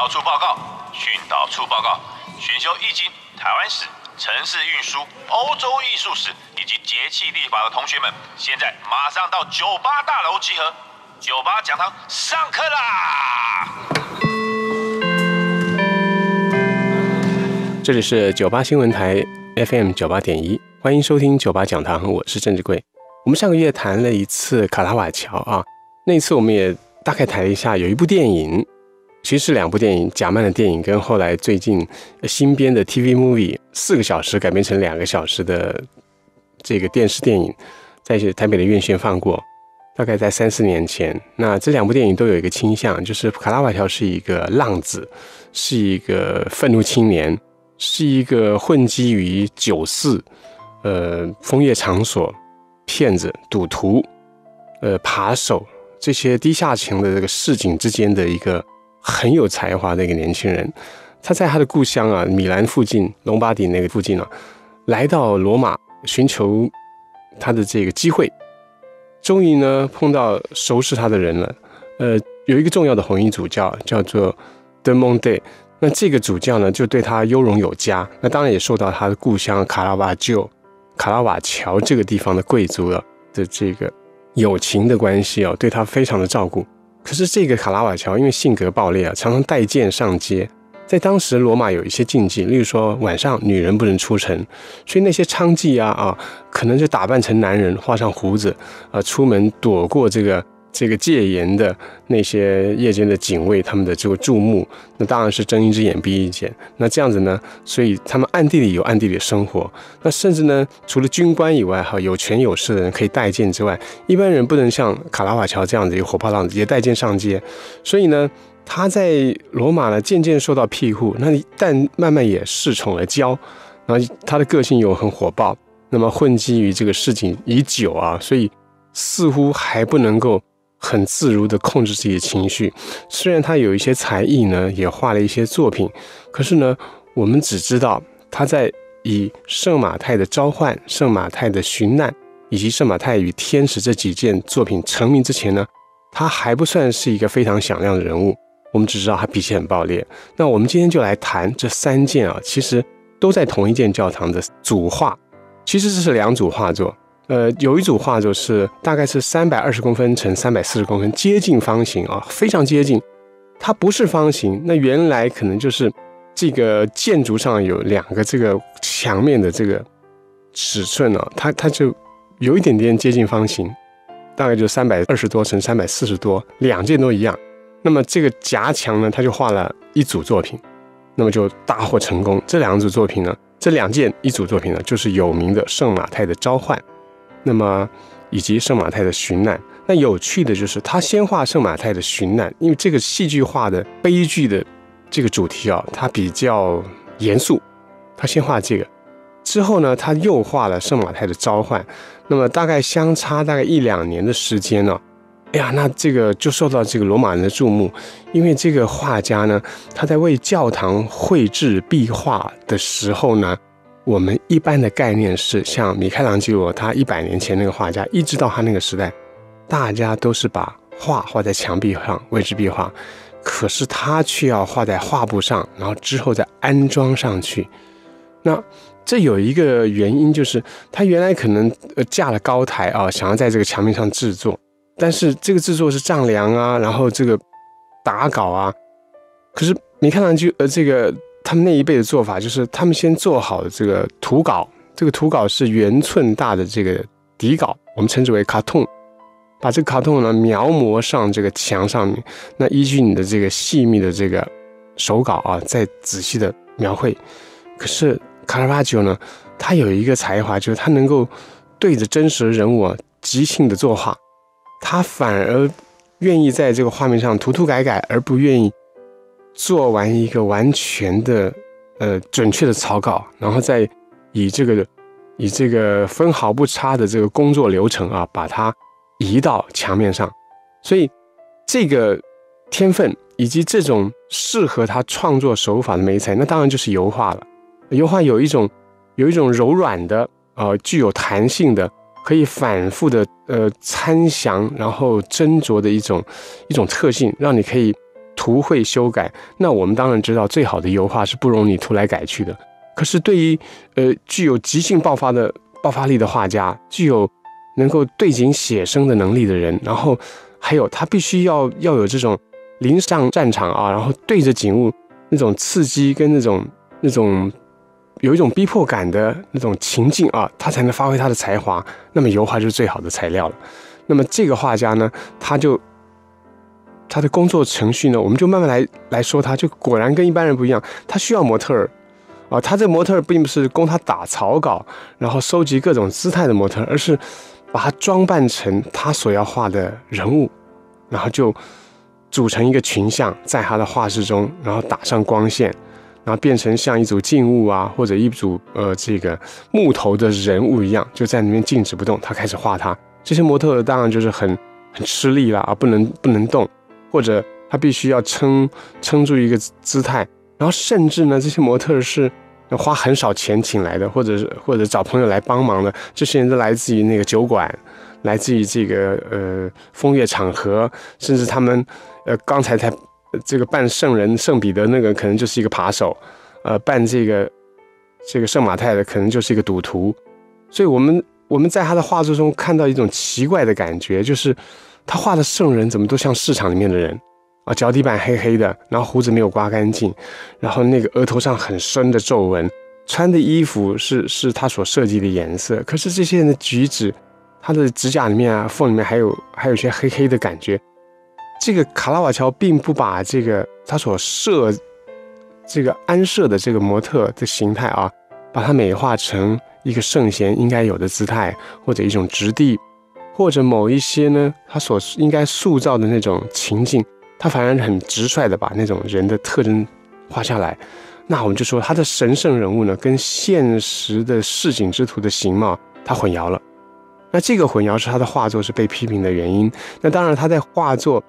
导处报告，训导处报告，选修易经、台湾史、城市运输、欧洲艺术史以及节气历法的同学们，现在马上到酒吧大楼集合，酒吧讲堂上课啦！这里是九八新闻台 FM 九八点一，欢迎收听九八讲堂，我是郑志贵。我们上个月谈了一次卡拉瓦乔啊，那一次我们也大概谈了一下，有一部电影，其实是两部电影，贾曼的电影跟后来最近新编的 TV movie，四个小时改编成两个小时的这个电视电影，在台北的院线放过，大概在三四年前。那这两部电影都有一个倾向，就是卡拉瓦乔是一个浪子，是一个愤怒青年，是一个混迹于酒肆、呃风月场所。骗子、赌徒、呃扒手这些低下层的这个市井之间的一个很有才华的一个年轻人，他在他的故乡啊，米兰附近、隆巴底那个附近啊，来到罗马寻求他的这个机会，终于呢碰到收拾他的人了。呃，有一个重要的红衣主教叫做德蒙德，那这个主教呢就对他优容有加，那当然也受到他的故乡卡拉瓦乔。卡拉瓦乔这个地方的贵族啊的这个友情的关系啊，对他非常的照顾。可是这个卡拉瓦乔因为性格暴烈啊，常常带剑上街。在当时罗马有一些禁忌，例如说晚上女人不能出城，所以那些娼妓啊啊，可能就打扮成男人，画上胡子啊，出门躲过这个。这个戒严的那些夜间的警卫，他们的这个注目，那当然是睁一只眼闭一只眼。那这样子呢，所以他们暗地里有暗地里的生活。那甚至呢，除了军官以外，哈，有权有势的人可以带剑之外，一般人不能像卡拉瓦乔这样子一个火炮浪子也带剑上街。所以呢，他在罗马呢渐渐受到庇护，那但慢慢也恃宠而骄。然后他的个性又很火爆，那么混迹于这个事情已久啊，所以似乎还不能够。很自如地控制自己的情绪，虽然他有一些才艺呢，也画了一些作品，可是呢，我们只知道他在以圣马太的召唤、圣马太的寻难以及圣马太与天使这几件作品成名之前呢，他还不算是一个非常响亮的人物。我们只知道他脾气很暴烈。那我们今天就来谈这三件啊，其实都在同一件教堂的组画，其实这是两组画作。呃，有一组画作是大概是三百二十公分乘三百四十公分，接近方形啊，非常接近。它不是方形，那原来可能就是这个建筑上有两个这个墙面的这个尺寸呢，它它就有一点点接近方形，大概就三百二十多乘三百四十多，两件都一样。那么这个夹墙呢，他就画了一组作品，那么就大获成功。这两组作品呢，这两件一组作品呢，就是有名的圣马太的召唤。那么，以及圣马太的寻难。那有趣的就是，他先画圣马太的寻难，因为这个戏剧化的悲剧的这个主题啊，它比较严肃。他先画这个，之后呢，他又画了圣马太的召唤。那么大概相差大概一两年的时间呢，哎呀，那这个就受到这个罗马人的注目，因为这个画家呢，他在为教堂绘制壁画的时候呢。我们一般的概念是，像米开朗基罗，他一百年前那个画家，一直到他那个时代，大家都是把画画在墙壁上，绘制壁画，可是他却要画在画布上，然后之后再安装上去。那这有一个原因，就是他原来可能呃架了高台啊，想要在这个墙面上制作，但是这个制作是丈量啊，然后这个打稿啊，可是米开朗基呃这个。他们那一辈的做法就是，他们先做好这个图稿，这个图稿是圆寸大的这个底稿，我们称之为卡通，把这个卡通呢描摹上这个墙上面，那依据你的这个细密的这个手稿啊，再仔细的描绘。可是卡拉瓦乔呢，他有一个才华，就是他能够对着真实的人物啊即兴的作画，他反而愿意在这个画面上涂涂改改，而不愿意。做完一个完全的、呃准确的草稿，然后再以这个以这个分毫不差的这个工作流程啊，把它移到墙面上。所以这个天分以及这种适合他创作手法的美彩，那当然就是油画了。油画有一种有一种柔软的、呃具有弹性的、可以反复的呃参详然后斟酌的一种一种特性，让你可以。图会修改，那我们当然知道最好的油画是不容你涂来改去的。可是对于呃具有即兴爆发的爆发力的画家，具有能够对景写生的能力的人，然后还有他必须要要有这种临上战场啊，然后对着景物那种刺激跟那种那种有一种逼迫感的那种情境啊，他才能发挥他的才华。那么油画就是最好的材料了。那么这个画家呢，他就他的工作程序呢，我们就慢慢来来说，他就果然跟一般人不一样，他需要模特儿啊，他这模特儿并不是供他打草稿，然后收集各种姿态的模特，而是把他装扮成他所要画的人物，然后就组成一个群像，在他的画室中，然后打上光线，然后变成像一组静物啊，或者一组呃这个木头的人物一样，就在那边静止不动，他开始画他。这些模特当然就是很很吃力了啊，不能不能动，或者他必须要撑撑住一个姿态，然后甚至呢，这些模特是花很少钱请来的，或者是或者找朋友来帮忙的，这些人都来自于那个酒馆，来自于这个呃风月场合，甚至他们呃刚才才这个扮圣人圣彼得那个可能就是一个扒手，呃扮这个这个圣马太的可能就是一个赌徒，所以我们。我们在他的画作中看到一种奇怪的感觉，就是他画的圣人怎么都像市场里面的人啊，脚底板黑黑的，然后胡子没有刮干净，然后那个额头上很深的皱纹，穿的衣服是是他所设计的颜色，可是这些人的举止，他的指甲里面啊缝里面还有还有些黑黑的感觉。这个卡拉瓦乔并不把这个他所设这个安设的这个模特的形态啊，把它美化成。一个圣贤应该有的姿态，或者一种质地，或者某一些呢，他所应该塑造的那种情境，他反而很直率的把那种人的特征画下来。那我们就说他的神圣人物呢，跟现实的市井之徒的形貌，他混淆了。那这个混淆是他的画作是被批评的原因。那当然他在画作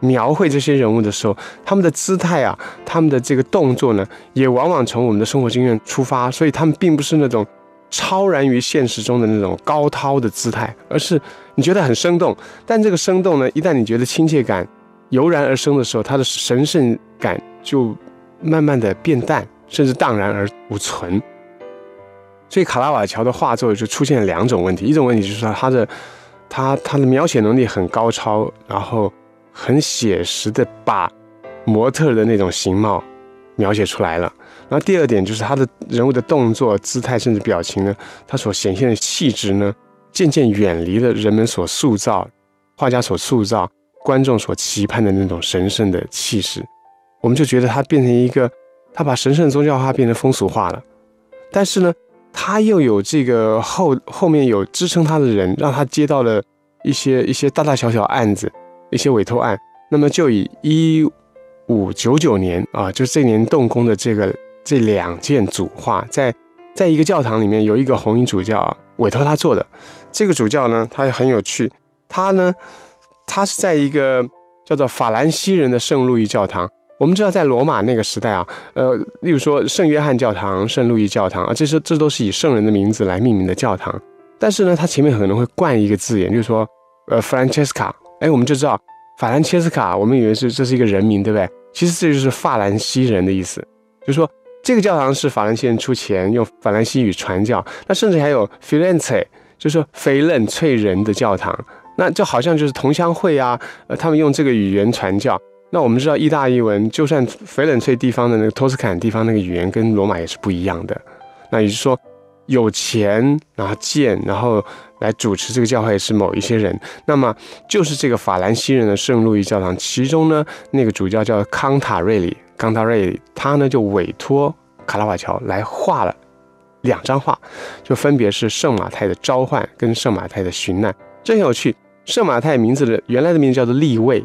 描绘这些人物的时候，他们的姿态啊，他们的这个动作呢，也往往从我们的生活经验出发，所以他们并不是那种。超然于现实中的那种高涛的姿态，而是你觉得很生动。但这个生动呢，一旦你觉得亲切感油然而生的时候，它的神圣感就慢慢的变淡，甚至荡然而无存。所以卡拉瓦乔的画作就出现了两种问题：一种问题就是说他的他他的描写能力很高超，然后很写实的把模特的那种形貌描写出来了。然后第二点就是他的人物的动作、姿态，甚至表情呢，他所显现的气质呢，渐渐远离了人们所塑造、画家所塑造、观众所期盼的那种神圣的气势。我们就觉得他变成一个，他把神圣宗教画变成风俗化了。但是呢，他又有这个后后面有支撑他的人，让他接到了一些一些大大小小案子、一些委托案。那么就以一五九九年啊，就这年动工的这个。这两件主画在在一个教堂里面有一个红衣主教啊，委托他做的。这个主教呢，他也很有趣。他呢，他是在一个叫做法兰西人的圣路易教堂。我们知道，在罗马那个时代啊，呃，例如说圣约翰教堂、圣路易教堂啊，这是这都是以圣人的名字来命名的教堂。但是呢，它前面可能会冠一个字眼，就是说，呃，Francesca。哎，我们就知道法兰切斯卡，我们以为是这是一个人名，对不对？其实这就是法兰西人的意思，就是说。这个教堂是法兰西人出钱用法兰西语传教，那甚至还有 Firenze，就是翡冷翠人的教堂，那就好像就是同乡会啊，呃，他们用这个语言传教。那我们知道意大利文，就算翡冷翠地方的那个托斯坎地方那个语言跟罗马也是不一样的。那也就是说，有钱然后建，然后来主持这个教会是某一些人，那么就是这个法兰西人的圣路易教堂，其中呢那个主教叫康塔瑞里。冈达瑞他呢就委托卡拉瓦乔来画了两张画，就分别是圣马太的召唤跟圣马太的寻难，真有趣。圣马太名字的原来的名字叫做立位，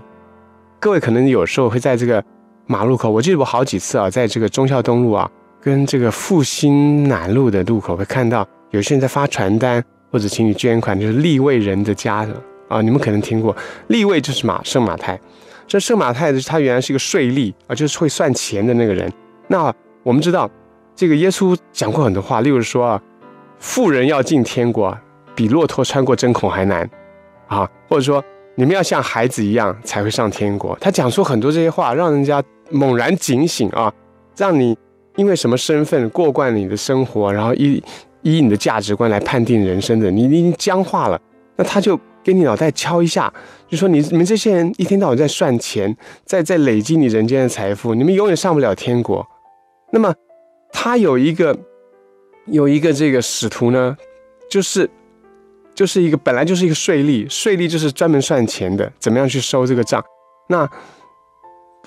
各位可能有时候会在这个马路口，我记得我好几次啊，在这个忠孝东路啊跟这个复兴南路的路口会看到有些人在发传单或者请你捐款，就是立位人的家啊，你们可能听过，立位就是马圣马太。这圣马太他原来是一个税吏啊，就是会算钱的那个人。那我们知道，这个耶稣讲过很多话，例如说啊，富人要进天国，比骆驼穿过针孔还难啊，或者说你们要像孩子一样才会上天国。他讲出很多这些话，让人家猛然警醒啊，让你因为什么身份过惯了你的生活，然后依依你的价值观来判定人生的，你已经僵化了。那他就给你脑袋敲一下，就说你你们这些人一天到晚在算钱，在在累积你人间的财富，你们永远上不了天国。那么他有一个有一个这个使徒呢，就是就是一个本来就是一个税吏，税吏就是专门算钱的，怎么样去收这个账？那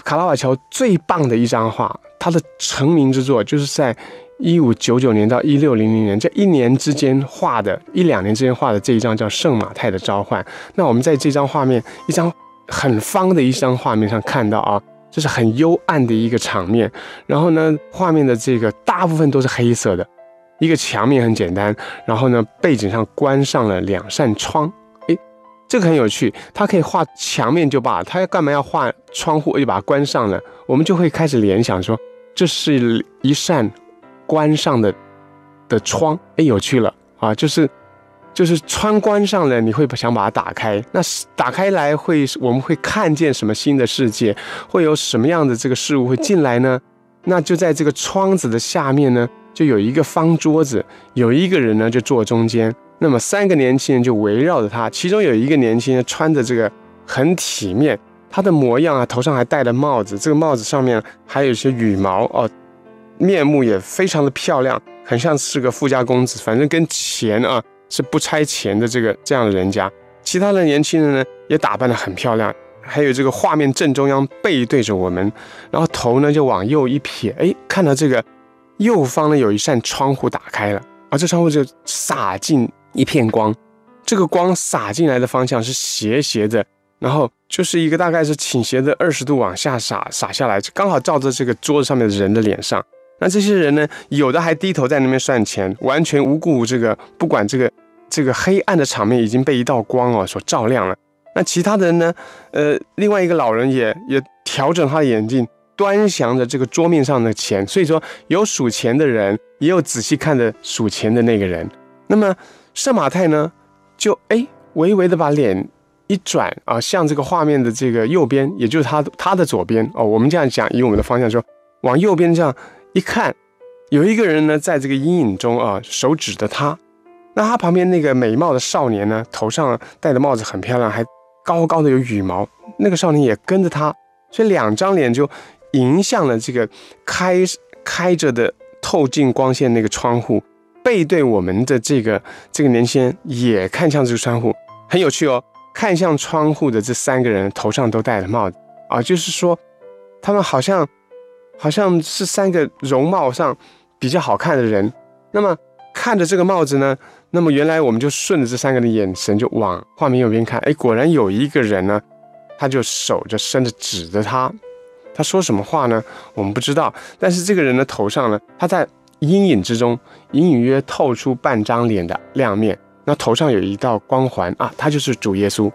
卡拉瓦乔最棒的一张画，他的成名之作就是在一五九九年到一六零零年这一年之间画的，一两年之间画的这一张叫《圣马太的召唤》。那我们在这张画面，一张很方的一张画面上看到啊。这是很幽暗的一个场面，然后呢，画面的这个大部分都是黑色的，一个墙面很简单，然后呢，背景上关上了两扇窗，诶，这个很有趣，他可以画墙面就罢，他要干嘛要画窗户，又把它关上了，我们就会开始联想说，这是一扇关上的的窗，诶，有趣了啊，就是。就是窗关上了，你会想把它打开。那打开来会，我们会看见什么新的世界？会有什么样的这个事物会进来呢？那就在这个窗子的下面呢，就有一个方桌子，有一个人呢就坐中间。那么三个年轻人就围绕着他，其中有一个年轻人穿着这个很体面，他的模样啊，头上还戴了帽子，这个帽子上面还有一些羽毛哦，面目也非常的漂亮，很像是个富家公子，反正跟钱啊。是不差钱的这个这样的人家，其他的年轻人呢也打扮得很漂亮，还有这个画面正中央背对着我们，然后头呢就往右一撇，哎，看到这个右方呢有一扇窗户打开了，而这窗户就洒进一片光，这个光洒进来的方向是斜斜的，然后就是一个大概是倾斜的二十度往下洒洒下来，刚好照着这个桌子上面的人的脸上。那这些人呢，有的还低头在那边算钱，完全无顾这个，不管这个这个黑暗的场面已经被一道光哦所照亮了。那其他的人呢，呃，另外一个老人也也调整他的眼镜，端详着这个桌面上的钱。所以说，有数钱的人，也有仔细看着数钱的那个人。那么圣马太呢，就哎微微的把脸一转啊，向这个画面的这个右边，也就是他他的左边哦。我们这样讲，以我们的方向说，往右边这样。一看，有一个人呢，在这个阴影中啊，手指着他。那他旁边那个美貌的少年呢，头上戴的帽子很漂亮，还高高的有羽毛。那个少年也跟着他，所以两张脸就迎向了这个开开着的透进光线那个窗户，背对我们的这个这个年轻人也看向这个窗户，很有趣哦。看向窗户的这三个人头上都戴了帽子啊，就是说他们好像。好像是三个容貌上比较好看的人，那么看着这个帽子呢，那么原来我们就顺着这三个人的眼神就往画面右边看，哎，果然有一个人呢，他就手就伸着指着他，他说什么话呢？我们不知道，但是这个人的头上呢，他在阴影之中隐隐约透出半张脸的亮面，那头上有一道光环啊，他就是主耶稣，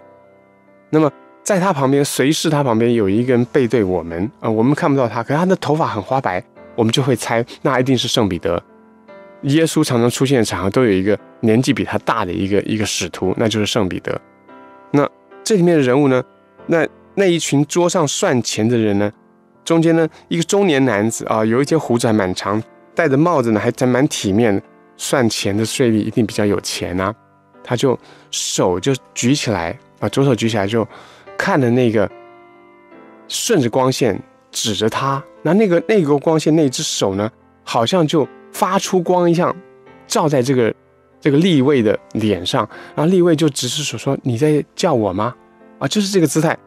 那么。在他旁边，随时他旁边有一个人背对我们啊，我们看不到他，可是他的头发很花白，我们就会猜那一定是圣彼得。耶稣常常出现的场合都有一个年纪比他大的一个一个使徒，那就是圣彼得。那这里面的人物呢？那那一群桌上算钱的人呢？中间呢一个中年男子啊，有一些胡子还蛮长，戴着帽子呢，还真蛮体面。算钱的税吏一定比较有钱啊，他就手就举起来啊，左手举起来就。看的那个顺着光线指着他，那那个那个光线那只手呢，好像就发出光一样，照在这个这个立位的脸上，然后立位就只是说说你在叫我吗？啊，就是这个姿态。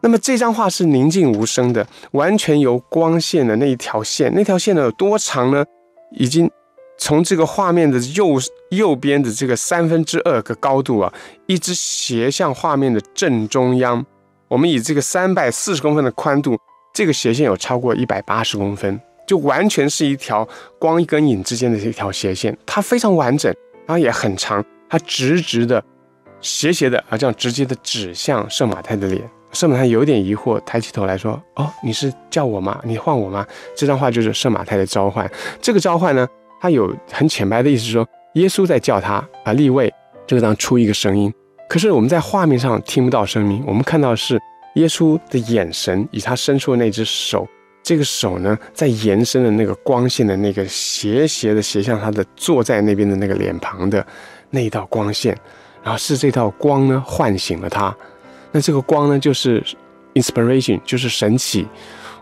那么这张画是宁静无声的，完全由光线的那一条线，那条线呢有多长呢？已经。从这个画面的右右边的这个三分之二个高度啊，一直斜向画面的正中央。我们以这个三百四十公分的宽度，这个斜线有超过一百八十公分，就完全是一条光跟影之间的一条斜线。它非常完整，然后也很长，它直直的、斜斜的啊，这样直接的指向圣马太的脸。圣马太有点疑惑，抬起头来说：“哦，你是叫我吗？你唤我吗？”这张画就是圣马太的召唤。这个召唤呢？他有很浅白的意思，说耶稣在叫他啊，立位，这个当出一个声音，可是我们在画面上听不到声音，我们看到是耶稣的眼神，以他伸出的那只手，这个手呢，在延伸的那个光线的那个斜斜的斜向他的坐在那边的那个脸庞的那一道光线，然后是这道光呢唤醒了他。那这个光呢，就是 inspiration，就是神启。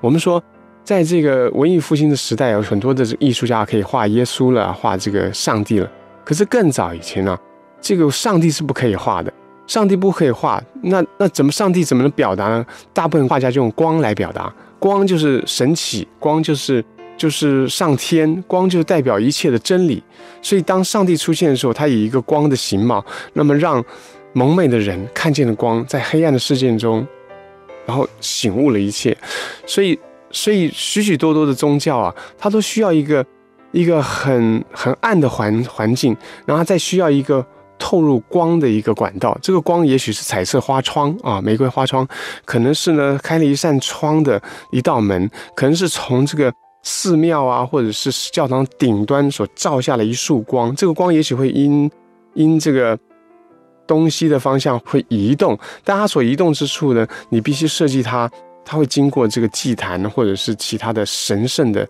我们说，在这个文艺复兴的时代，有很多的艺术家可以画耶稣了，画这个上帝了。可是更早以前呢，这个上帝是不可以画的，上帝不可以画。那那怎么上帝怎么能表达呢？大部分画家就用光来表达，光就是神奇，光就是就是上天，光就是代表一切的真理。所以当上帝出现的时候，他以一个光的形貌，那么让蒙昧的人看见了光，在黑暗的世界中，然后醒悟了一切。所以所以许许多多的宗教啊，它都需要一个。一个很很暗的环环境，然后再需要一个透入光的一个管道。这个光也许是彩色花窗啊，玫瑰花窗，可能是呢开了一扇窗的一道门，可能是从这个寺庙啊，或者是教堂顶端所照下的一束光。这个光也许会因因这个东西的方向会移动，但它所移动之处呢，你必须设计它，它会经过这个祭坛或者是其他的神圣的。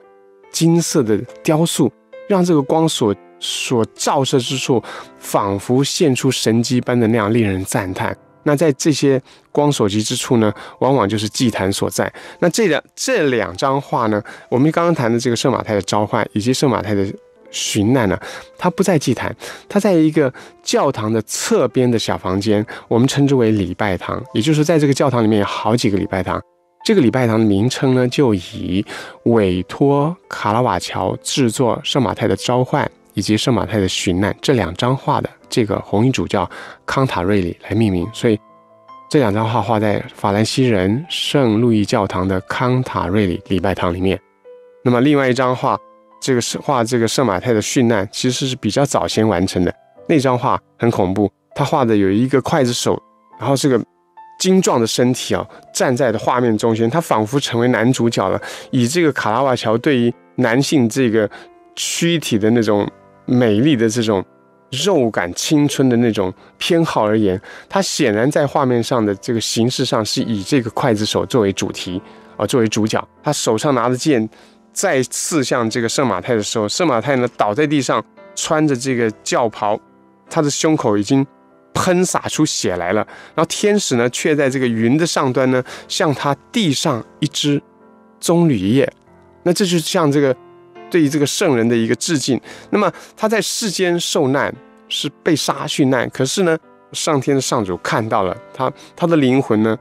金色的雕塑，让这个光所所照射之处，仿佛现出神迹般的那样令人赞叹。那在这些光所及之处呢，往往就是祭坛所在。那这两这两张画呢，我们刚刚谈的这个圣马太的召唤以及圣马太的寻难呢，它不在祭坛，它在一个教堂的侧边的小房间，我们称之为礼拜堂。也就是在这个教堂里面有好几个礼拜堂。这个礼拜堂的名称呢，就以委托卡拉瓦乔制作圣马太的召唤以及圣马太的寻难这两张画的这个红衣主教康塔瑞里来命名。所以这两张画画在法兰西人圣路易教堂的康塔瑞里礼拜堂里面。那么另外一张画，这个是画这个圣马太的殉难，其实是比较早先完成的。那张画很恐怖，他画的有一个刽子手，然后这个。精壮的身体啊，站在的画面中间，他仿佛成为男主角了。以这个卡拉瓦乔对于男性这个躯体的那种美丽的这种肉感、青春的那种偏好而言，他显然在画面上的这个形式上是以这个刽子手作为主题啊，作为主角。他手上拿着剑，在刺向这个圣马太的时候，圣马太呢倒在地上，穿着这个教袍，他的胸口已经。喷洒出血来了，然后天使呢，却在这个云的上端呢，向他递上一支棕榈叶。那这就像这个对于这个圣人的一个致敬。那么他在世间受难，是被杀殉难。可是呢，上天的上主看到了他，他的灵魂呢，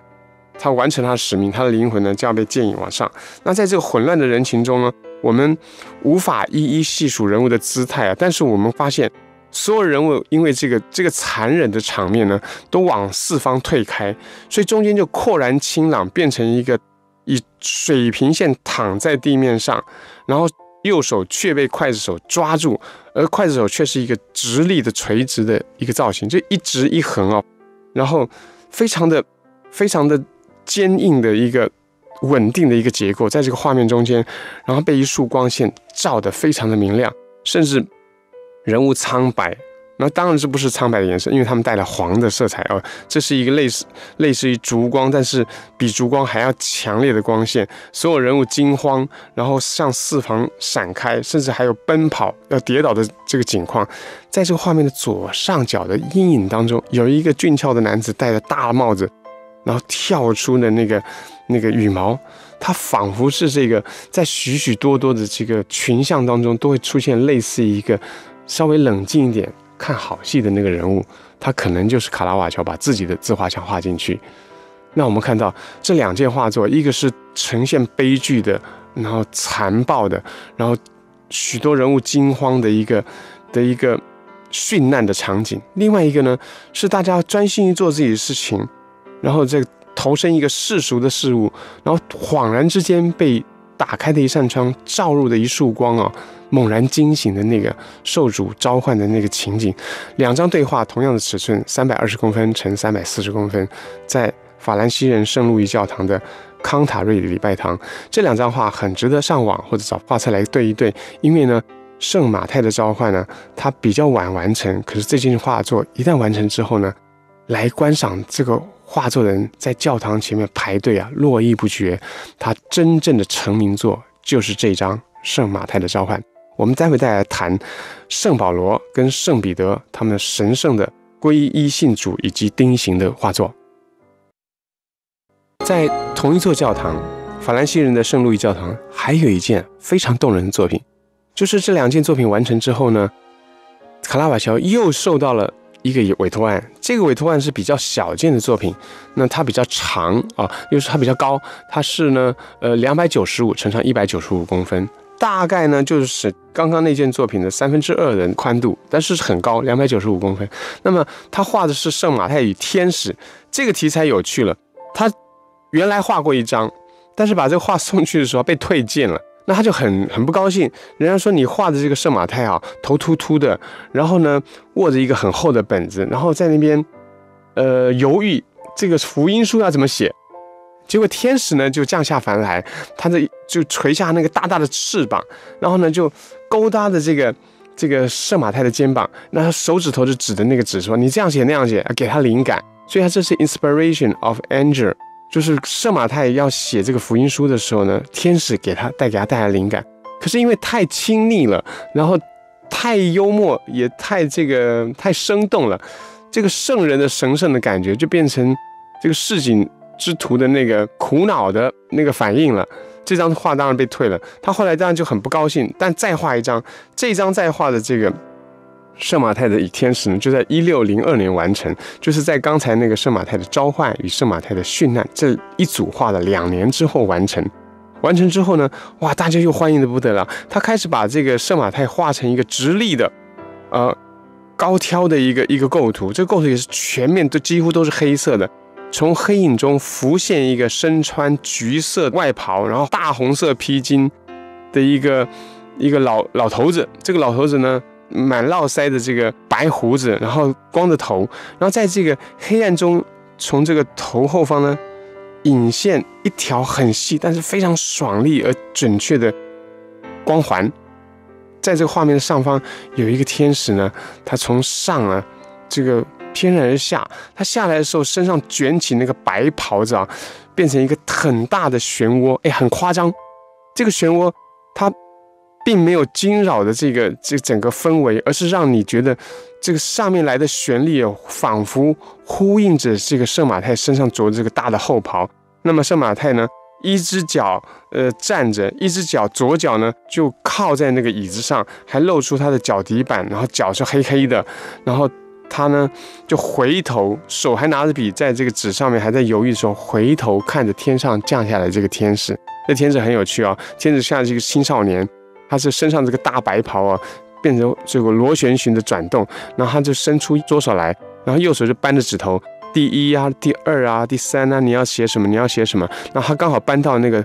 他完成他的使命，他的灵魂呢就要被建引往上。那在这个混乱的人群中呢，我们无法一一细数人物的姿态啊，但是我们发现。所有人物因为这个这个残忍的场面呢，都往四方退开，所以中间就豁然清朗，变成一个以水平线躺在地面上，然后右手却被刽子手抓住，而刽子手却是一个直立的垂直的一个造型，就一直一横哦，然后非常的非常的坚硬的一个稳定的一个结构，在这个画面中间，然后被一束光线照得非常的明亮，甚至。人物苍白，那当然这不是苍白的颜色，因为他们带了黄的色彩哦。这是一个类似类似于烛光，但是比烛光还要强烈的光线。所有人物惊慌，然后向四方闪开，甚至还有奔跑要跌倒的这个景况。在这个画面的左上角的阴影当中，有一个俊俏的男子戴着大帽子，然后跳出的那个那个羽毛，他仿佛是这个在许许多多的这个群像当中都会出现类似一个。稍微冷静一点看好戏的那个人物，他可能就是卡拉瓦乔把自己的自画像画进去。那我们看到这两件画作，一个是呈现悲剧的，然后残暴的，然后许多人物惊慌的一个的一个殉难的场景；另外一个呢，是大家专心于做自己的事情，然后这投身一个世俗的事物，然后恍然之间被打开的一扇窗照入的一束光啊。猛然惊醒的那个受主召唤的那个情景，两张对话同样的尺寸，三百二十公分乘三百四十公分，在法兰西人圣路易教堂的康塔瑞礼拜堂。这两张画很值得上网或者找画册来对一对，因为呢，圣马太的召唤呢，它比较晚完成，可是这件画作一旦完成之后呢，来观赏这个画作人在教堂前面排队啊，络绎不绝。他真正的成名作就是这张《圣马太的召唤》。我们待会再来谈圣保罗跟圣彼得他们神圣的皈依信主以及钉刑的画作。在同一座教堂，法兰西人的圣路易教堂，还有一件非常动人的作品，就是这两件作品完成之后呢，卡拉瓦乔又受到了一个委托案。这个委托案是比较小件的作品，那它比较长啊，又是它比较高，它是呢，呃，两百九十五乘上一百九十五公分，大概呢就是刚刚那件作品的三分之二的宽度，但是很高，两百九十五公分。那么他画的是圣马太与天使，这个题材有趣了，他。原来画过一张，但是把这个画送去的时候被退件了，那他就很很不高兴。人家说你画的这个圣马太啊，头秃秃的，然后呢握着一个很厚的本子，然后在那边呃犹豫这个福音书要怎么写。结果天使呢就降下凡来，他的就垂下那个大大的翅膀，然后呢就勾搭着这个这个圣马太的肩膀，那他手指头就指着那个纸说：“你这样写那样写，给他灵感。”所以他这是 inspiration of angel。就是圣马太要写这个福音书的时候呢，天使给他带给他带来灵感，可是因为太亲昵了，然后太幽默，也太这个太生动了，这个圣人的神圣的感觉就变成这个市井之徒的那个苦恼的那个反应了。这张画当然被退了，他后来当然就很不高兴，但再画一张，这张再画的这个。圣马太的天使呢，就在一六零二年完成，就是在刚才那个圣马太的召唤与圣马太的殉难这一组画的两年之后完成。完成之后呢，哇，大家又欢迎的不得了。他开始把这个圣马太画成一个直立的，呃，高挑的一个一个构图。这个构图也是全面都几乎都是黑色的，从黑影中浮现一个身穿橘色外袍，然后大红色披巾的一个一个老老头子。这个老头子呢？满络腮的这个白胡子，然后光着头，然后在这个黑暗中，从这个头后方呢，引现一条很细但是非常爽利而准确的光环。在这个画面的上方有一个天使呢，他从上啊这个翩然而下，他下来的时候身上卷起那个白袍子啊，变成一个很大的漩涡，哎，很夸张。这个漩涡它。并没有惊扰的这个这整个氛围，而是让你觉得这个上面来的旋律仿佛呼应着这个圣马太身上着的这个大的后袍。那么圣马太呢，一只脚呃站着，一只脚左脚呢就靠在那个椅子上，还露出他的脚底板，然后脚是黑黑的，然后他呢就回头，手还拿着笔，在这个纸上面还在犹豫的时候，回头看着天上降下来这个天使。这天使很有趣啊，天使像是一个青少年。他是身上这个大白袍啊，变成这个螺旋形的转动，然后他就伸出左手来，然后右手就扳着指头，第一啊，第二啊，第三啊，你要写什么？你要写什么？然后他刚好扳到那个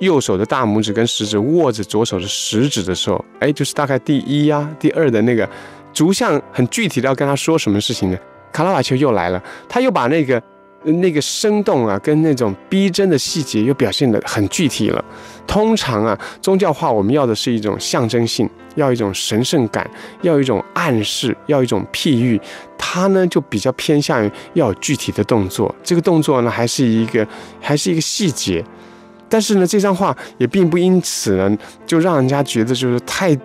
右手的大拇指跟食指握着左手的食指的时候，哎，就是大概第一啊，第二的那个逐项很具体的要跟他说什么事情呢？卡拉瓦丘又来了，他又把那个。那个生动啊，跟那种逼真的细节又表现得很具体了。通常啊，宗教画我们要的是一种象征性，要一种神圣感，要一种暗示，要一种譬喻。它呢就比较偏向于要有具体的动作，这个动作呢还是一个还是一个细节。但是呢，这张画也并不因此呢就让人家觉得就是太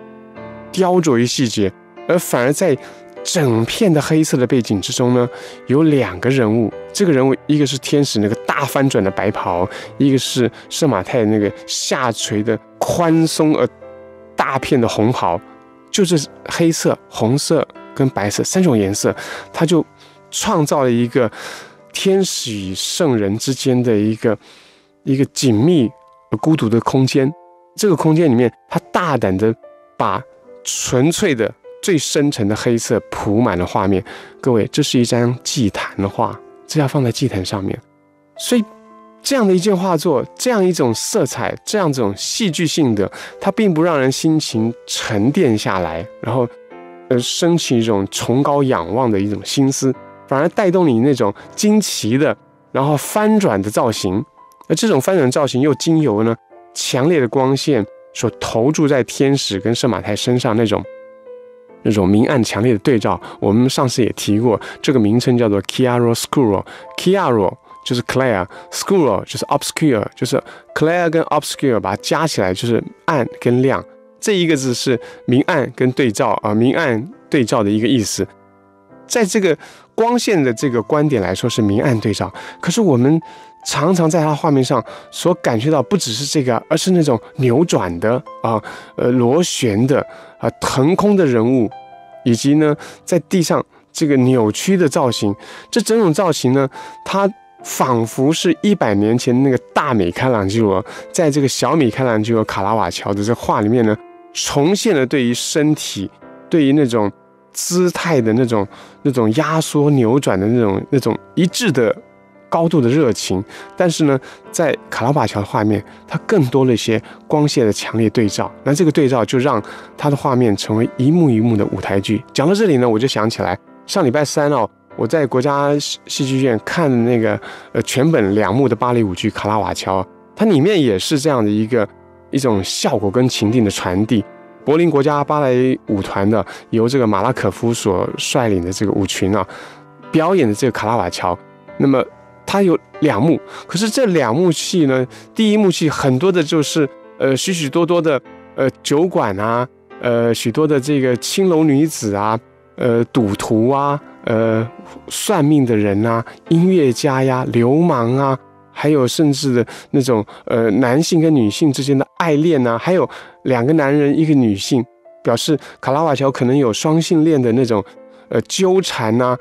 雕琢于细节，而反而在。整片的黑色的背景之中呢，有两个人物。这个人物一个是天使那个大翻转的白袍，一个是圣马太那个下垂的宽松而大片的红袍。就是黑色、红色跟白色三种颜色，他就创造了一个天使与圣人之间的一个一个紧密而孤独的空间。这个空间里面，他大胆的把纯粹的。最深沉的黑色铺满了画面，各位，这是一张祭坛的画，这要放在祭坛上面。所以，这样的一件画作，这样一种色彩，这样这种戏剧性的，它并不让人心情沉淀下来，然后，呃，升起一种崇高仰望的一种心思，反而带动你那种惊奇的，然后翻转的造型。而这种翻转造型又经由呢强烈的光线所投注在天使跟圣马太身上那种。那种明暗强烈的对照。我们上次也提过，这个名称叫做 chiaroscuro。chiaro 就是 clear，scuro 就是 obscure，就是 clear 跟 obscure 把它加起来就是暗跟亮。这一个字是明暗跟对照啊，明暗对照的一个意思。在这个光线的这个观点来说是明暗对照，可是我们常常在他画面上所感觉到不只是这个，而是那种扭转的啊，呃螺旋的啊腾空的人物，以及呢在地上这个扭曲的造型。这整种造型呢，它仿佛是一百年前那个大米开朗基罗在这个小米开朗基罗卡拉瓦乔的这画里面呢。重现了对于身体、对于那种姿态的那种、那种压缩、扭转的那种、那种一致的高度的热情，但是呢，在卡拉瓦乔的画面，它更多了一些光线的强烈对照。那这个对照就让他的画面成为一幕一幕的舞台剧。讲到这里呢，我就想起来上礼拜三哦，我在国家戏剧院看的那个呃全本两幕的芭蕾舞剧《卡拉瓦乔》，它里面也是这样的一个。一种效果跟情境的传递，柏林国家芭蕾舞团的由这个马拉可夫所率领的这个舞群啊，表演的这个卡拉瓦乔，那么它有两幕，可是这两幕戏呢，第一幕戏很多的就是呃许许多多的呃酒馆啊，呃许多的这个青楼女子啊，呃赌徒啊，呃算命的人啊，音乐家呀，流氓啊。还有甚至的那种呃男性跟女性之间的爱恋呐，还有两个男人一个女性，表示卡拉瓦乔可能有双性恋的那种呃纠缠呐，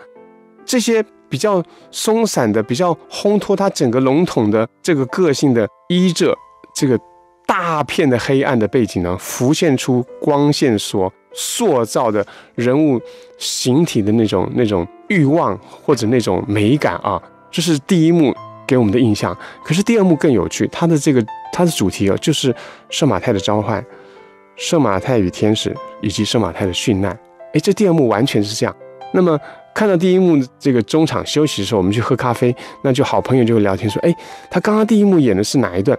这些比较松散的、比较烘托他整个笼统的这个个性的依着这个大片的黑暗的背景呢，浮现出光线所塑造的人物形体的那种那种欲望或者那种美感啊，这是第一幕。给我们的印象，可是第二幕更有趣，它的这个它的主题哦，就是圣马太的召唤，圣马太与天使以及圣马太的殉难。哎，这第二幕完全是这样。那么看到第一幕这个中场休息的时候，我们去喝咖啡，那就好朋友就会聊天说，哎，他刚刚第一幕演的是哪一段？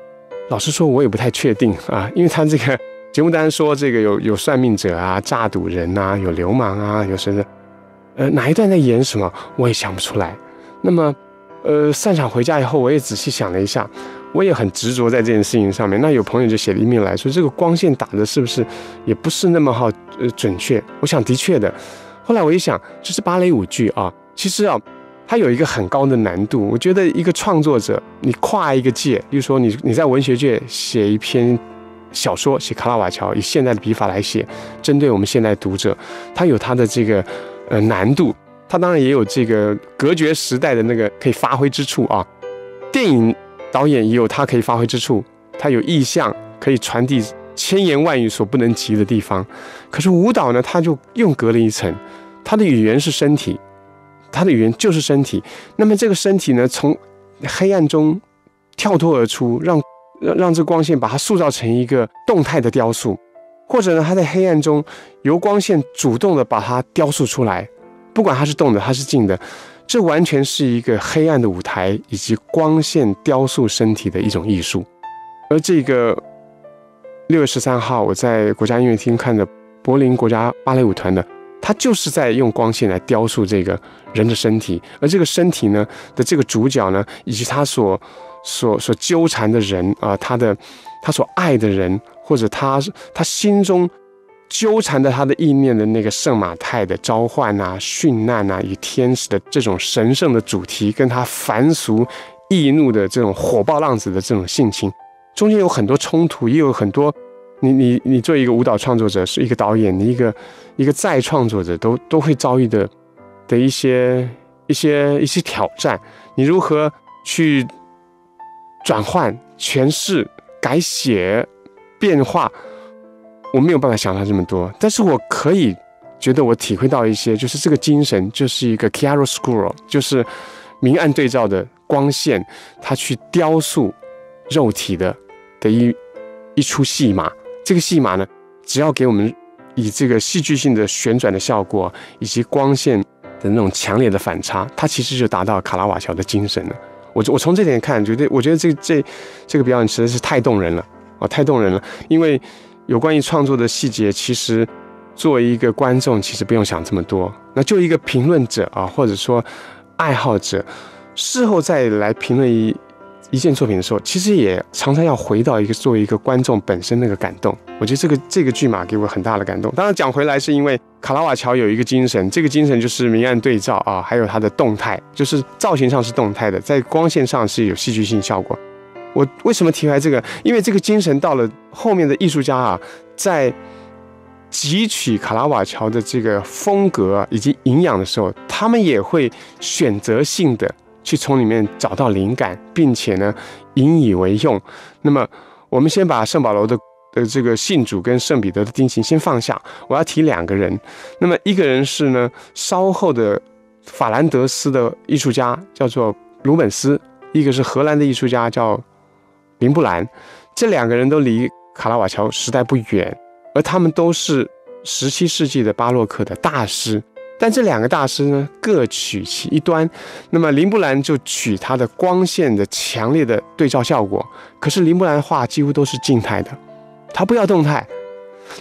老实说，我也不太确定啊，因为他这个 节目单说这个有有算命者啊、诈赌人啊、有流氓啊、有什么，呃，哪一段在演什么，我也想不出来。那么。呃，散场回家以后，我也仔细想了一下，我也很执着在这件事情上面。那有朋友就写了一面来说，这个光线打的是不是也不是那么好呃准确？我想的确的。后来我一想，这是芭蕾舞剧啊，其实啊，它有一个很高的难度。我觉得一个创作者，你跨一个界，比如说你你在文学界写一篇小说，写卡拉瓦乔，以现在的笔法来写，针对我们现代读者，它有它的这个呃难度。他当然也有这个隔绝时代的那个可以发挥之处啊，电影导演也有他可以发挥之处，他有意象可以传递千言万语所不能及的地方。可是舞蹈呢，它就又隔了一层，它的语言是身体，它的语言就是身体。那么这个身体呢，从黑暗中跳脱而出，让让让这光线把它塑造成一个动态的雕塑，或者呢，他在黑暗中由光线主动的把它雕塑出来。不管它是动的，它是静的，这完全是一个黑暗的舞台以及光线雕塑身体的一种艺术。而这个六月十三号我在国家音乐厅看的柏林国家芭蕾舞团的，他就是在用光线来雕塑这个人的身体，而这个身体呢的这个主角呢，以及他所所所纠缠的人啊，他的他所爱的人，或者他他心中。纠缠着他的意念的那个圣马太的召唤啊、殉难啊，与天使的这种神圣的主题，跟他凡俗易怒的这种火爆浪子的这种性情，中间有很多冲突，也有很多你你你作为一个舞蹈创作者，是一个导演，你一个一个再创作者，都都会遭遇的的一些一些一些挑战。你如何去转换、诠释、改写、变化？我没有办法想到这么多，但是我可以觉得我体会到一些，就是这个精神就是一个 chiaroscuro，就是明暗对照的光线，它去雕塑肉体的的一一出戏码。这个戏码呢，只要给我们以这个戏剧性的旋转的效果，以及光线的那种强烈的反差，它其实就达到卡拉瓦乔的精神了。我我从这点看，觉得我觉得这这这个表演实在是太动人了啊，太动人了，因为。有关于创作的细节，其实作为一个观众，其实不用想这么多。那就一个评论者啊，或者说爱好者，事后再来评论一一件作品的时候，其实也常常要回到一个作为一个观众本身那个感动。我觉得这个这个剧码给我很大的感动。当然讲回来，是因为卡拉瓦乔有一个精神，这个精神就是明暗对照啊，还有它的动态，就是造型上是动态的，在光线上是有戏剧性效果。我为什么提出来这个？因为这个精神到了后面的艺术家啊，在。汲取卡拉瓦乔的这个风格以及营养的时候，他们也会选择性的去从里面找到灵感，并且呢引以为用。那么，我们先把圣保罗的的这个信主跟圣彼得的丁形先放下，我要提两个人。那么一个人是呢稍后的法兰德斯的艺术家，叫做鲁本斯；一个是荷兰的艺术家，叫林布兰。这两个人都离卡拉瓦乔时代不远。而他们都是十七世纪的巴洛克的大师，但这两个大师呢，各取其一端。那么林布兰就取他的光线的强烈的对照效果，可是林布兰画几乎都是静态的，他不要动态。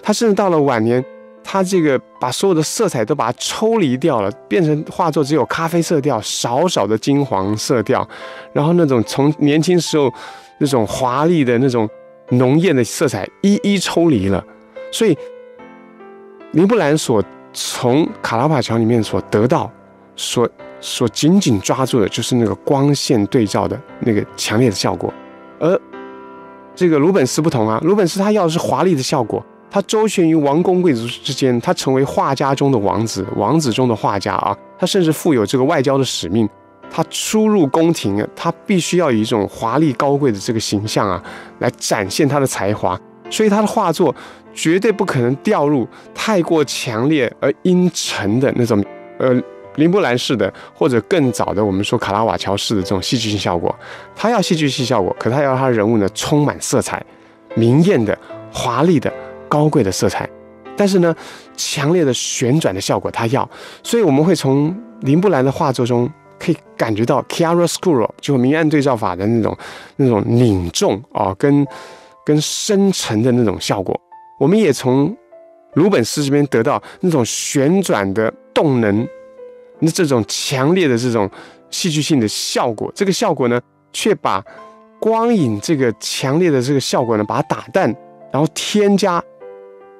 他甚至到了晚年，他这个把所有的色彩都把它抽离掉了，变成画作只有咖啡色调，少少的金黄色调，然后那种从年轻时候那种华丽的那种浓艳的色彩一一抽离了。所以，林布兰所从卡拉瓦乔里面所得到、所所紧紧抓住的，就是那个光线对照的那个强烈的效果。而这个鲁本斯不同啊，鲁本斯他要的是华丽的效果，他周旋于王公贵族之间，他成为画家中的王子，王子中的画家啊，他甚至负有这个外交的使命，他出入宫廷，他必须要以一种华丽高贵的这个形象啊，来展现他的才华，所以他的画作。绝对不可能掉入太过强烈而阴沉的那种，呃，林布兰式的或者更早的我们说卡拉瓦乔式的这种戏剧性效果。他要戏剧性效果，可他要他人物呢充满色彩、明艳的、华丽的、高贵的色彩。但是呢，强烈的旋转的效果他要。所以我们会从林布兰的画作中可以感觉到 chiaroscuro 就明暗对照法的那种那种凝重啊，跟跟深沉的那种效果。我们也从鲁本斯这边得到那种旋转的动能，那这种强烈的这种戏剧性的效果，这个效果呢，却把光影这个强烈的这个效果呢，把它打淡，然后添加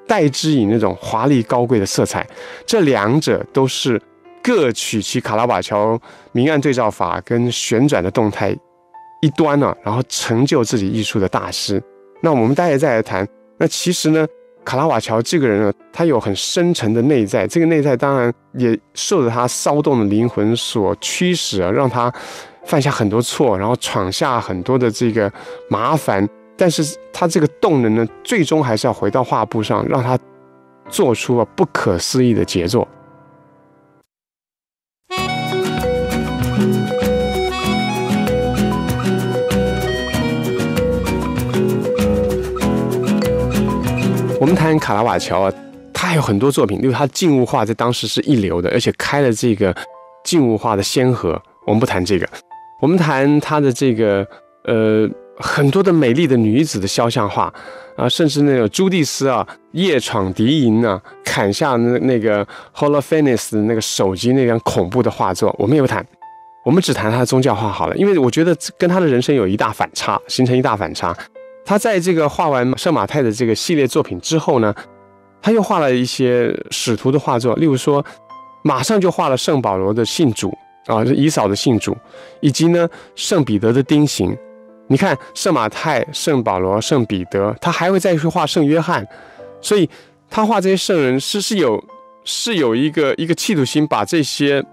代之以那种华丽高贵的色彩。这两者都是各取其卡拉瓦乔明暗对照法跟旋转的动态一端呢，然后成就自己艺术的大师。那我们待会再来谈。那其实呢，卡拉瓦乔这个人呢，他有很深沉的内在，这个内在当然也受着他骚动的灵魂所驱使啊，让他犯下很多错，然后闯下很多的这个麻烦。但是他这个动能呢，最终还是要回到画布上，让他做出了不可思议的杰作。们谈卡拉瓦乔啊，他还有很多作品，因为他静物画在当时是一流的，而且开了这个静物画的先河。我们不谈这个，我们谈他的这个呃很多的美丽的女子的肖像画啊，甚至那个朱蒂斯啊夜闯敌营啊，砍下那那个 Holofernes 的那个手机那样恐怖的画作，我们也不谈，我们只谈他的宗教画好了，因为我觉得跟他的人生有一大反差，形成一大反差。他在这个画完圣马太的这个系列作品之后呢，他又画了一些使徒的画作，例如说，马上就画了圣保罗的信主啊，以扫的信主，以及呢圣彼得的钉形。你看圣马太、圣保罗、圣彼得，他还会再去画圣约翰，所以他画这些圣人是是有是有一个一个企图心，把这些。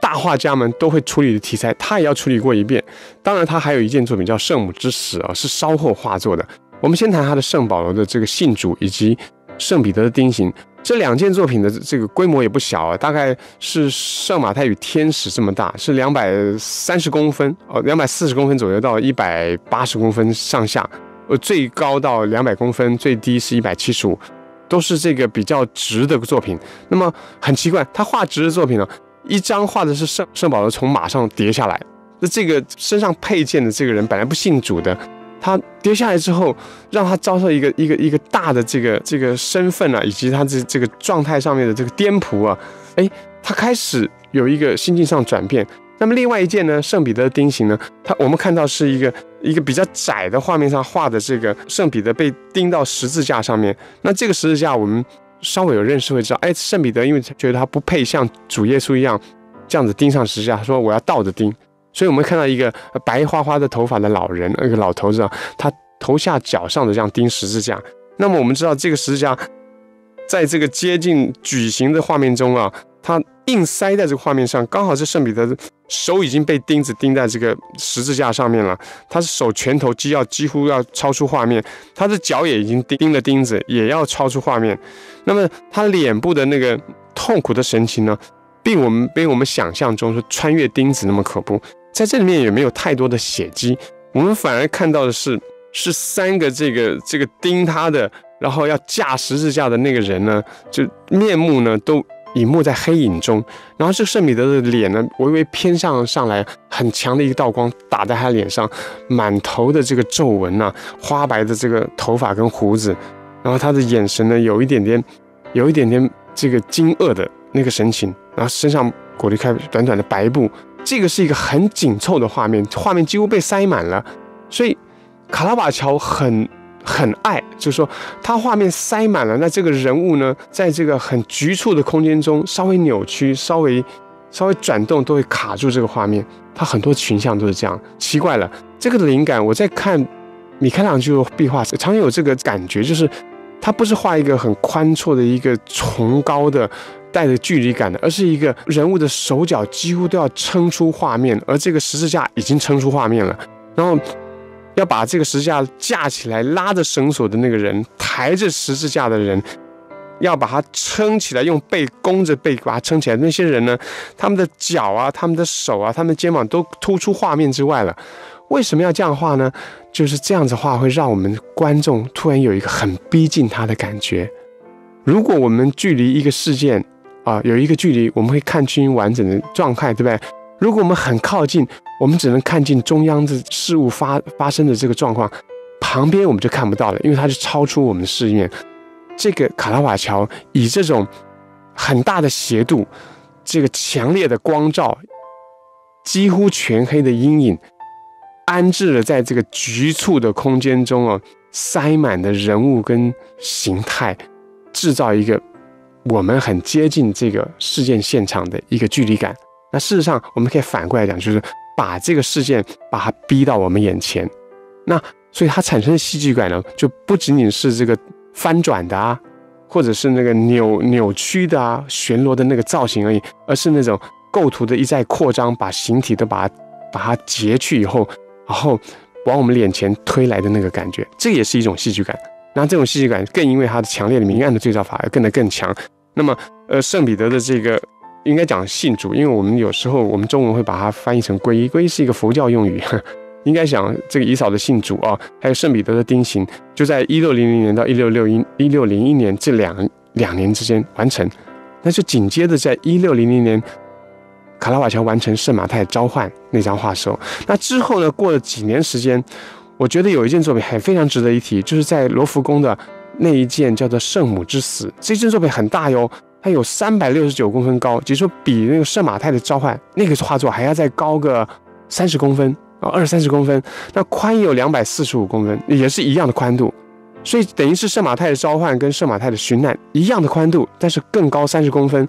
大画家们都会处理的题材，他也要处理过一遍。当然，他还有一件作品叫《圣母之死》啊，是稍后画作的。我们先谈他的圣保罗的这个信主，以及圣彼得的钉形这两件作品的这个规模也不小啊，大概是圣马太与天使这么大，是两百三十公分哦，两百四十公分左右到一百八十公分上下，呃，最高到两百公分，最低是一百七十五，都是这个比较直的作品。那么很奇怪，他画直的作品呢？一张画的是圣圣保罗从马上跌下来，那这个身上佩剑的这个人本来不信主的，他跌下来之后，让他遭受一个一个一个大的这个这个身份啊，以及他这这个状态上面的这个颠扑啊，哎，他开始有一个心境上转变。那么另外一件呢，圣彼得的钉刑呢，他我们看到是一个一个比较窄的画面上画的这个圣彼得被钉到十字架上面。那这个十字架我们稍微有认识会知道，哎，圣彼得因为觉得他不配像主耶稣一样这样子钉上十字架，说我要倒着钉。所以我们看到一个 白花花的头发的老人，那个老头子啊，他头下脚上的这样钉十字架。那么我们知道这个十字架在这个接近矩形的画面中啊，他硬塞在这个画面上，刚好是圣彼得。手已经被钉子钉在这个十字架上面了，他的手拳头肌要几乎要超出画面，他的脚也已经钉钉了钉子，也要超出画面。那么他脸部的那个痛苦的神情呢，并我们被我们想象中说穿越钉子那么可怖，在这里面也没有太多的血迹，我们反而看到的是是三个这个这个钉他的，然后要架十字架的那个人呢，就面目呢都。隐没在黑影中，然后这圣彼得的脸呢，微微偏向上来，很强的一道光打在他脸上，满头的这个皱纹呐，花白的这个头发跟胡子，然后他的眼神呢，有一点点，有一点点这个惊愕的那个神情，然后身上裹了一块短短的白布，这个是一个很紧凑的画面，画面几乎被塞满了，所以卡拉瓦乔很。很爱，就是说他画面塞满了，那这个人物呢，在这个很局促的空间中，稍微扭曲、稍微稍微转动，都会卡住这个画面。他很多群像都是这样，奇怪了。这个灵感，我在看米开朗基罗壁画时，常有这个感觉，就是他不是画一个很宽绰的一个崇高的、带着距离感的，而是一个人物的手脚几乎都要撑出画面，而这个十字架已经撑出画面了，然后。要把这个十字架架起来，拉着绳索的那个人，抬着十字架的人，要把它撑起来，用背弓着背把它撑起来。那些人呢，他们的脚啊，他们的手啊，他们的肩膀都突出画面之外了。为什么要这样画呢？就是这样子画会让我们观众突然有一个很逼近他的感觉。如果我们距离一个事件啊有一个距离，我们会看清完整的状态，对不对？如果我们很靠近，我们只能看见中央的事物发发生的这个状况，旁边我们就看不到了，因为它是超出我们的视线。这个卡拉瓦乔以这种很大的斜度，这个强烈的光照，几乎全黑的阴影，安置了在这个局促的空间中哦，塞满的人物跟形态，制造一个我们很接近这个事件现场的一个距离感。那事实上，我们可以反过来讲，就是把这个事件把它逼到我们眼前。那所以它产生的戏剧感呢，就不仅仅是这个翻转的啊，或者是那个扭扭曲的啊、旋螺的那个造型而已，而是那种构图的一再扩张，把形体都把它把它截去以后，然后往我们脸前推来的那个感觉，这也是一种戏剧感。那这种戏剧感更因为它的强烈的明暗的对照法而更得更强。那么，呃，圣彼得的这个。应该讲信主，因为我们有时候我们中文会把它翻译成皈依，皈依是一个佛教用语。应该讲这个以扫的信主啊，还有圣彼得的钉刑，就在一六零零年到一六六一一六零一年这两两年之间完成。那就紧接着在一六零零年，卡拉瓦乔完成圣马太召唤那张画时候，那之后呢，过了几年时间，我觉得有一件作品还非常值得一提，就是在罗浮宫的那一件叫做《圣母之死》，这件作品很大哟。它有三百六十九公分高，就是说比那个圣马太的召唤那个画作还要再高个三十公分啊，二三十公分。那宽有两百四十五公分，也是一样的宽度。所以等于是圣马太的召唤跟圣马太的寻难一样的宽度，但是更高三十公分。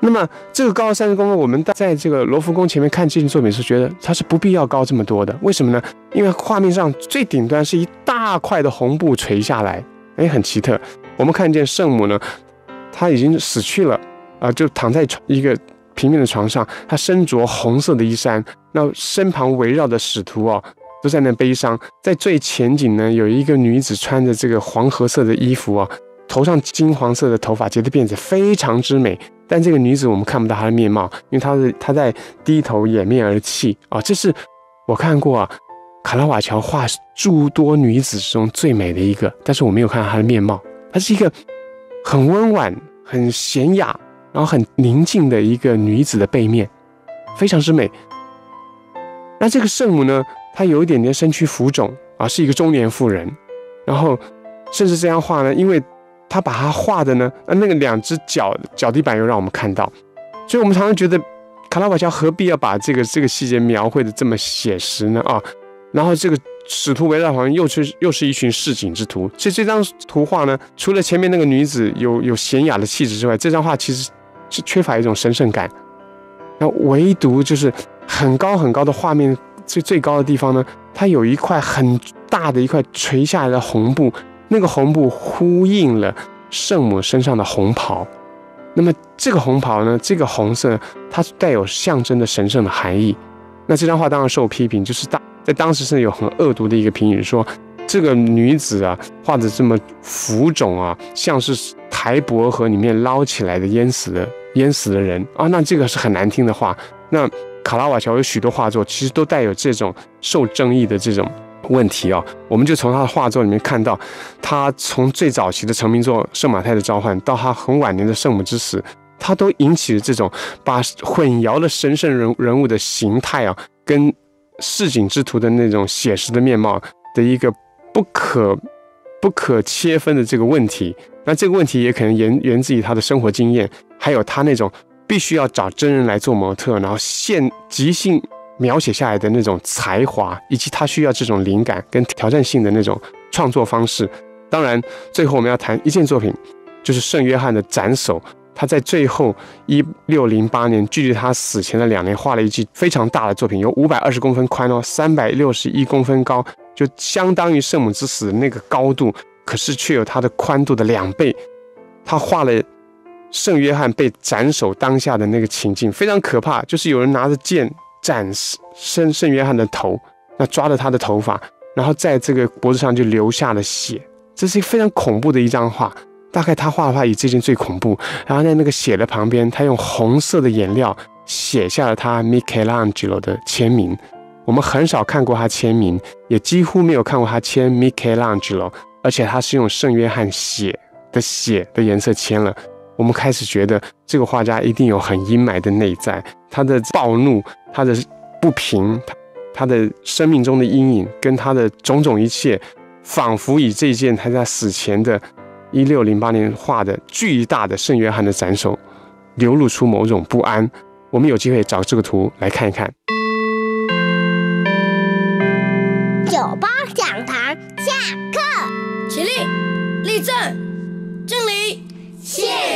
那么这个高三十公分，我们在这个罗浮宫前面看这件作品是觉得它是不必要高这么多的。为什么呢？因为画面上最顶端是一大块的红布垂下来，哎，很奇特。我们看见圣母呢。他已经死去了，啊，就躺在一个平面的床上，他身着红色的衣衫，那身旁围绕的使徒哦，都在那悲伤。在最前景呢，有一个女子穿着这个黄褐色的衣服啊，头上金黄色的头发结的辫子，非常之美。但这个女子我们看不到她的面貌，因为她是她在低头掩面而泣啊。这是我看过啊，卡拉瓦乔画诸多女子之中最美的一个，但是我没有看到她的面貌，她是一个很温婉。很娴雅，然后很宁静的一个女子的背面，非常之美。那这个圣母呢，她有一点点身躯浮肿，啊，是一个中年妇人。然后，甚至这张画呢，因为她把她画的呢，呃，那个两只脚脚底板又让我们看到，所以我们常常觉得卡拉瓦乔何必要把这个这个细节描绘的这么写实呢？啊，然后这个使徒围绕好像又是又是一群市井之徒。其实这张图画呢，除了前面那个女子有有娴雅的气质之外，这张画其实是缺乏一种神圣感。那唯独就是很高很高的画面最最高的地方呢，它有一块很。大的一块垂下来的红布，那个红布呼应了圣母身上的红袍。那么这个红袍呢？这个红色，它带有象征的神圣的含义。那这张画当然受批评，就是大在当时是有很恶毒的一个评语，说这个女子啊画的这么浮肿啊，像是台伯河里面捞起来的淹死的淹死的人啊。那这个是很难听的话。那卡拉瓦乔有许多画作，其实都带有这种受争议的这种。问题啊，我们就从他的画作里面看到，他从最早期的成名作《圣马太的召唤》到他很晚年的《圣母之死》，他都引起了这种把混淆了神圣人人物的形态啊，跟市井之徒的那种写实的面貌的一个不可不可切分的这个问题。那这个问题也可能源源自于他的生活经验，还有他那种必须要找真人来做模特，然后现即兴。描写下来的那种才华，以及他需要这种灵感跟挑战性的那种创作方式。当然，最后我们要谈一件作品，就是圣约翰的斩首。他在最后一六零八年，距离他死前的两年，画了一记非常大的作品，有五百二十公分宽哦，三百六十一公分高，就相当于圣母之死的那个高度，可是却有它的宽度的两倍。他画了圣约翰被斩首当下的那个情境，非常可怕，就是有人拿着剑。斩圣圣约翰的头，那抓着他的头发，然后在这个脖子上就流下了血，这是一非常恐怖的一张画。大概他画的画以这件最恐怖。然后在那个血的旁边，他用红色的颜料写下了他 Michelangelo 的签名。我们很少看过他签名，也几乎没有看过他签 Michelangelo，而且他是用圣约翰血的血的颜色签了。我们开始觉得这个画家一定有很阴霾的内在，他的暴怒，他的不平，他他的生命中的阴影，跟他的种种一切，仿佛以这件他在死前的1608年画的巨大的圣约翰的斩首，流露出某种不安。我们有机会找这个图来看一看。酒吧讲堂下课，起立，立正，敬礼。谢。